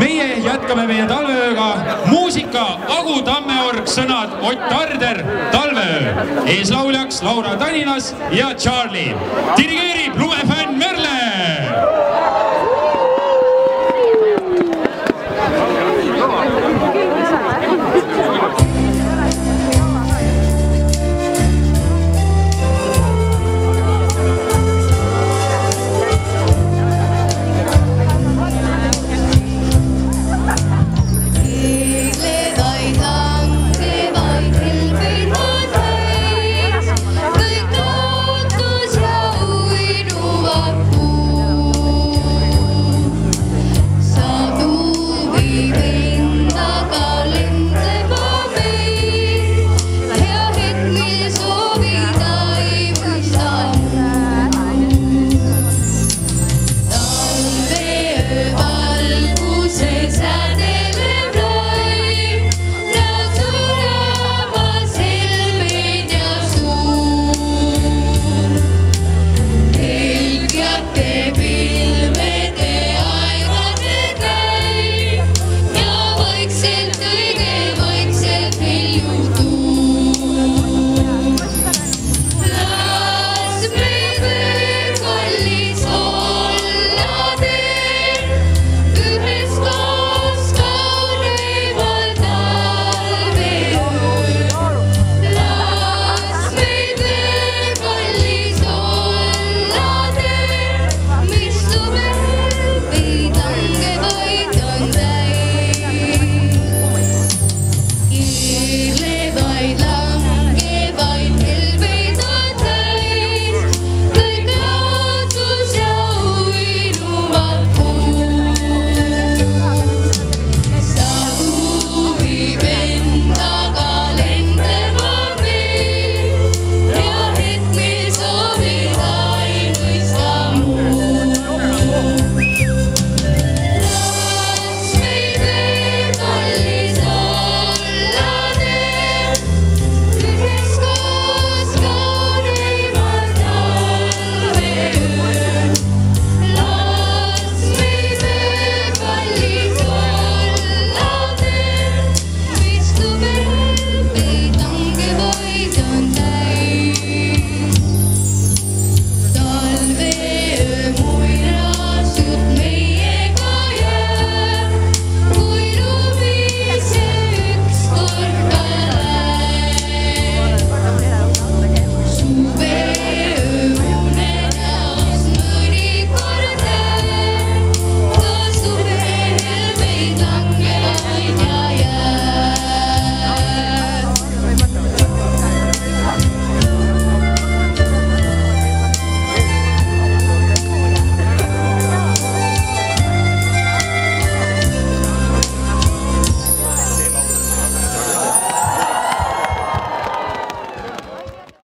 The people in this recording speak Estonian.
meie jätkame meie talveööga muusika Agu Tammeorg, sõnad Ott Arder, Talveöö. eeslauljaks Laura Taninas ja Charlie. dirigeerib lumefänn Merle.